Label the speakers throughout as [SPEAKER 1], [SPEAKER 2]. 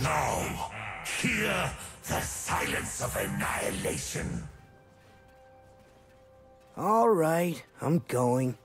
[SPEAKER 1] Now, hear the silence of annihilation.
[SPEAKER 2] All right, I'm going.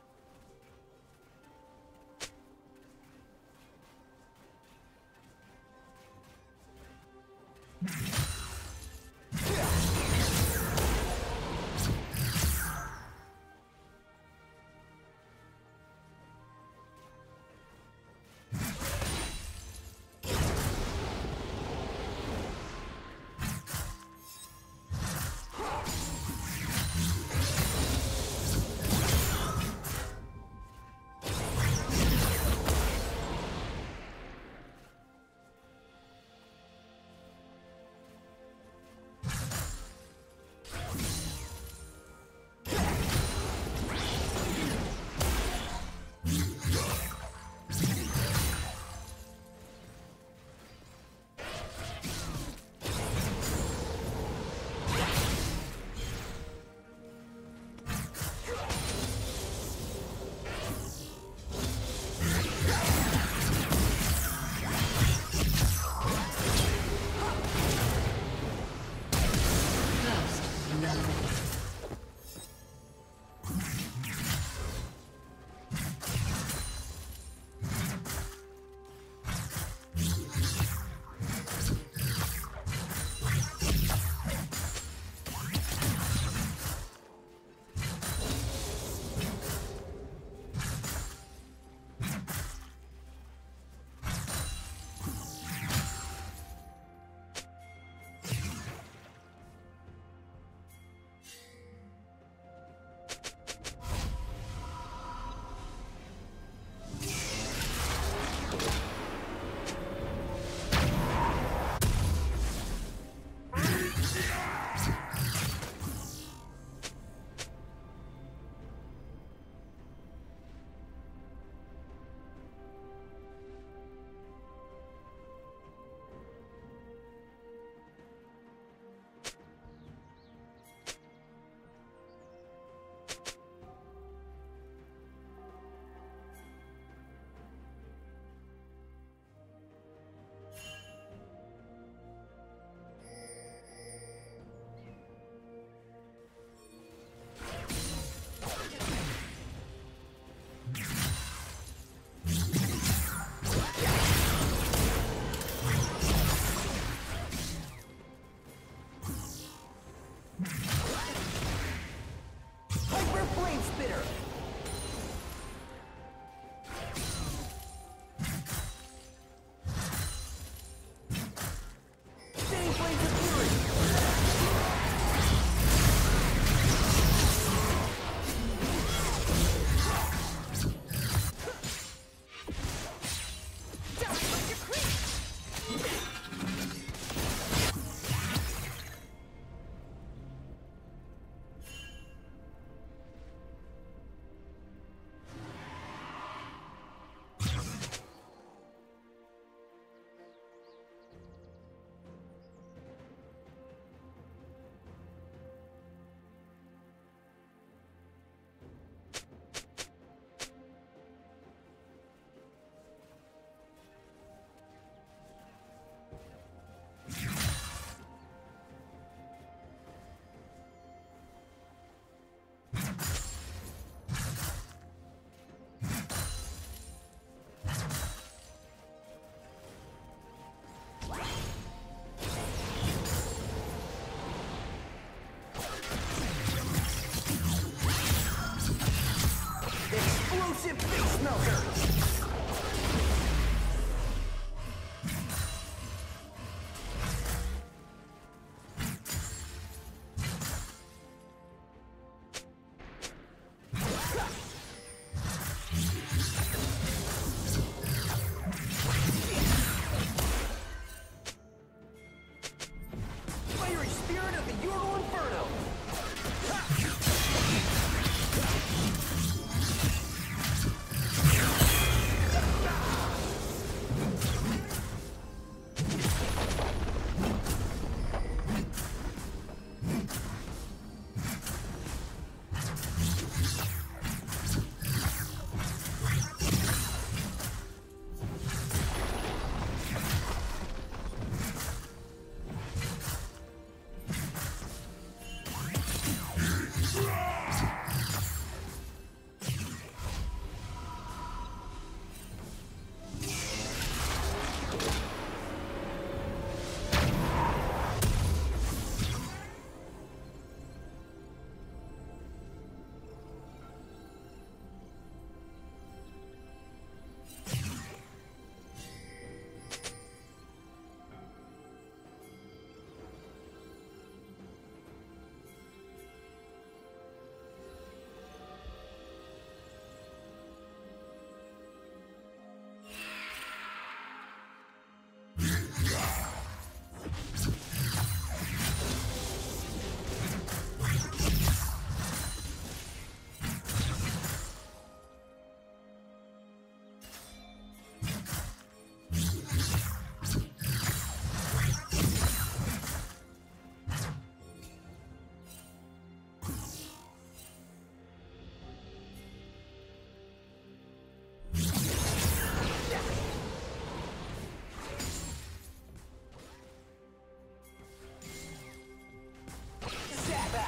[SPEAKER 3] Fiery spirit of
[SPEAKER 4] the Ural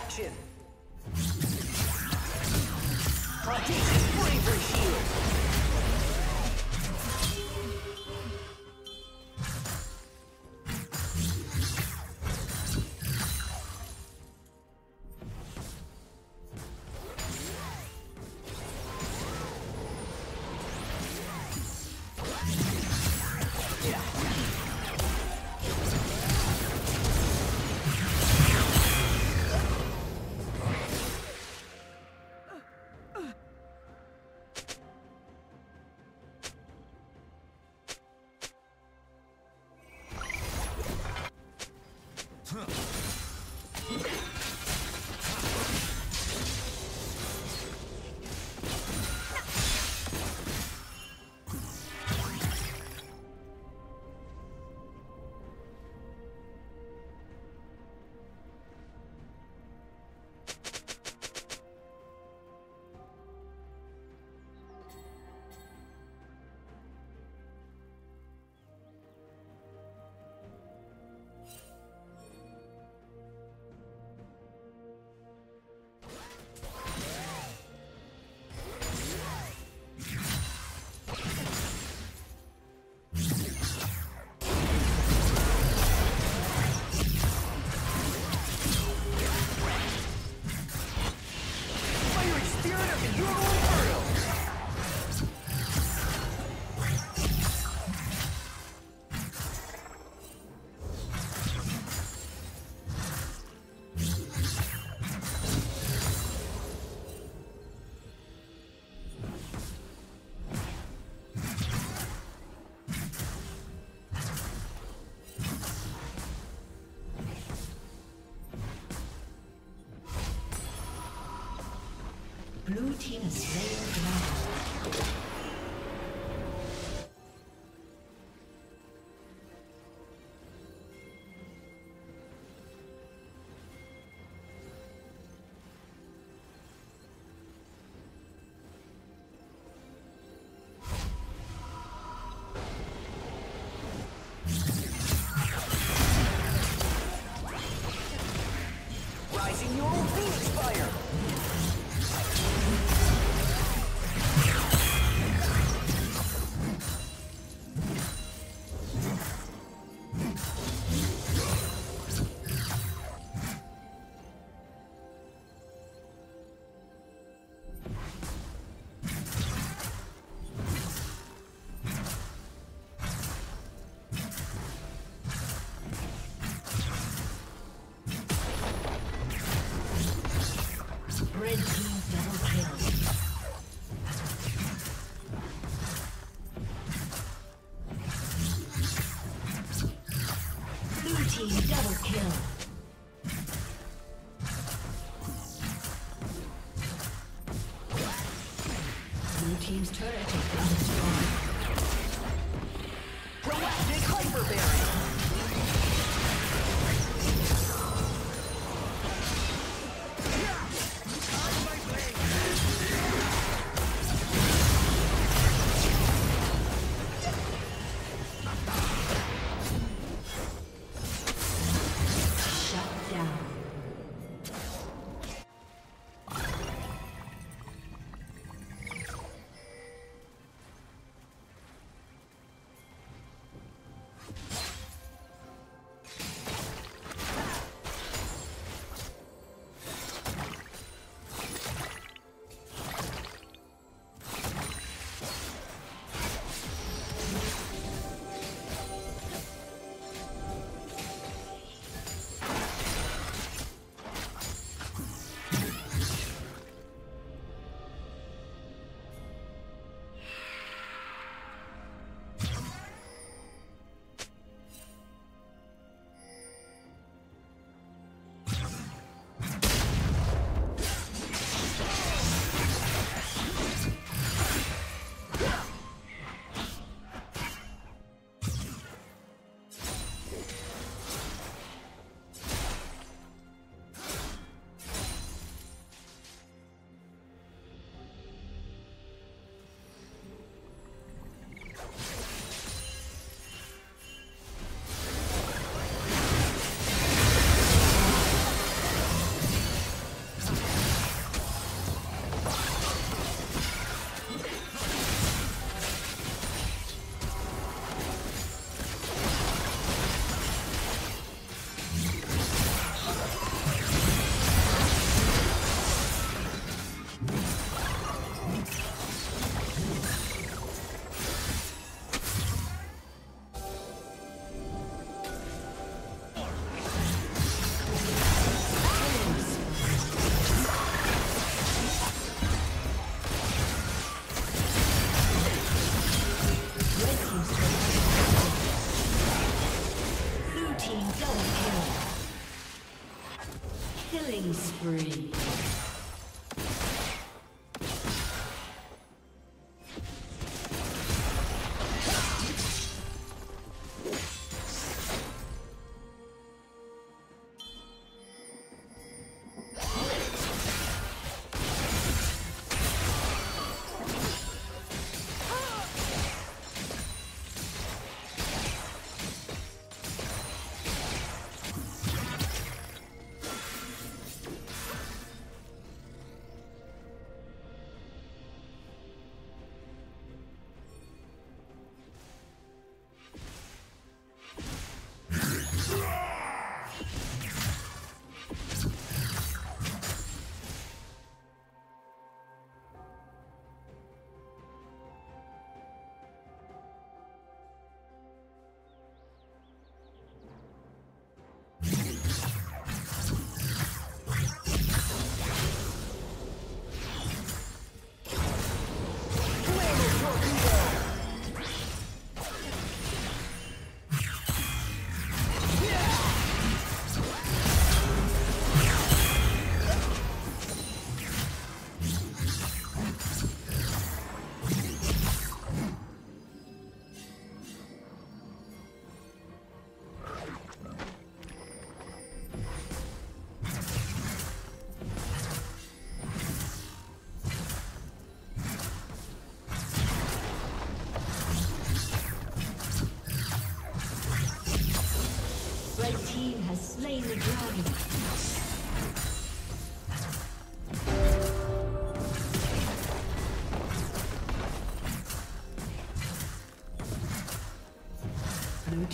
[SPEAKER 4] Action! Protect! Blue team slain dragon.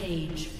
[SPEAKER 4] Rampage.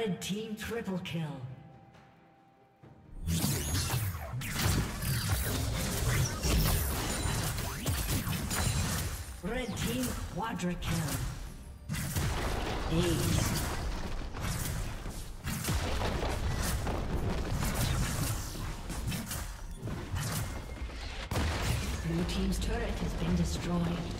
[SPEAKER 4] Red team triple kill. Red team quadra kill. Blue team's turret has been destroyed.